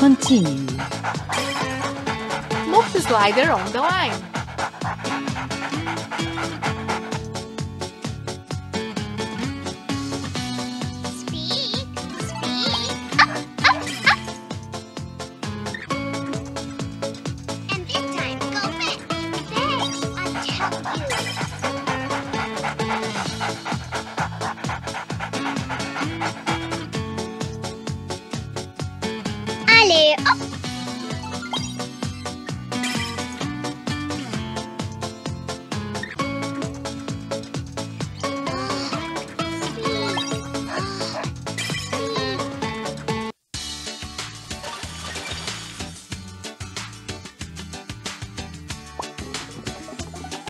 Continue. Move the slider on the line. Speak, speak. Up, up, up. And this time, go back. Then I'll tell you. Allez, hop